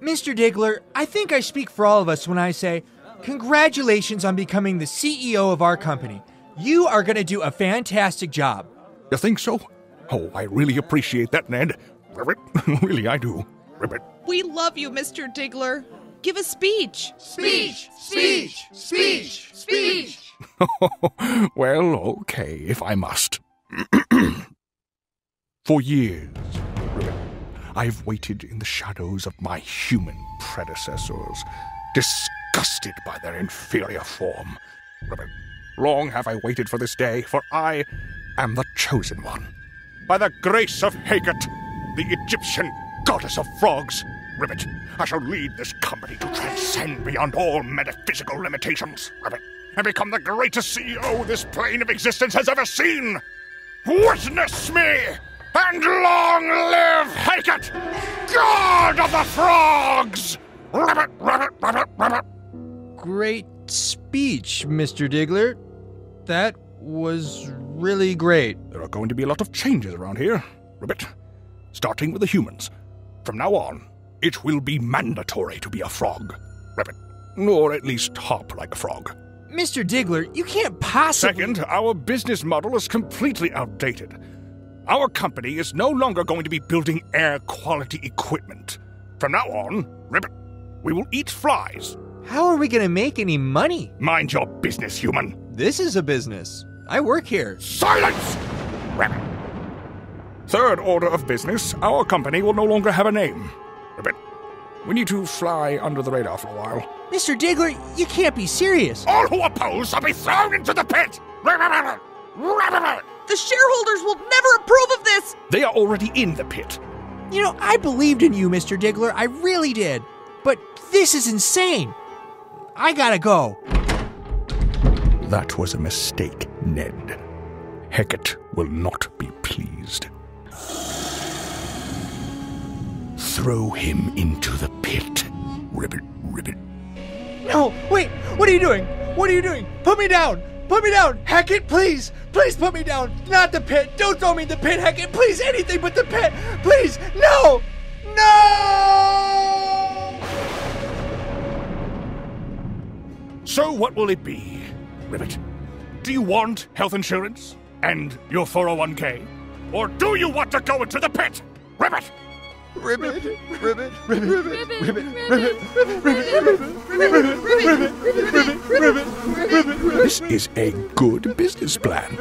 Mr. Diggler, I think I speak for all of us when I say, congratulations on becoming the CEO of our company. You are going to do a fantastic job. You think so? Oh, I really appreciate that, Ned. Ribbit. really, I do. Ribbit. We love you, Mr. Diggler. Give a speech. Speech! Speech! Speech! Speech! well, okay, if I must. For years, Ribbit, I've waited in the shadows of my human predecessors, disgusted by their inferior form. Long have I waited for this day, for I am the chosen one. By the grace of Heket, the Egyptian goddess of frogs, Ribbit, I shall lead this company to transcend beyond all metaphysical limitations, Ribbit, and become the greatest CEO this plane of existence has ever seen. Witness me, and long live Heket, god of the frogs! Rabbit, rabbit, rabbit, rabbit. Great speech, Mr. Diggler. That was really great. There are going to be a lot of changes around here, Ribbit. Starting with the humans. From now on, it will be mandatory to be a frog, Ribbit. Or at least hop like a frog. Mr. Diggler, you can't possibly. Second, our business model is completely outdated. Our company is no longer going to be building air quality equipment. From now on, Ribbit, we will eat flies. How are we going to make any money? Mind your business, human. This is a business. I work here. Silence! Ribbit. Third order of business, our company will no longer have a name. Ribbit, we need to fly under the radar for a while. Mr. Diggler, you can't be serious. All who oppose shall be thrown into the pit! Ribbit, ribbit. The shareholders will never approve of this. They are already in the pit. You know, I believed in you, Mr. Diggler. I really did. But this is insane. I gotta go. That was a mistake, Ned. Heket will not be pleased. Throw him into the pit. Ribbit, ribbit. No, wait. What are you doing? What are you doing? Put me down. Put me down. Hackett, please. Please put me down. Not the pit. Don't throw me in the pit, Hackett. Please, anything but the pit. Please. No. No. So, what will it be, Ribbit? Do you want health insurance and your 401k? Or do you want to go into the pit? Ribbit. Ribbit. Ribbit! Ribbit. Ribbit. Ribbit. Ribbit! This is a good business plan.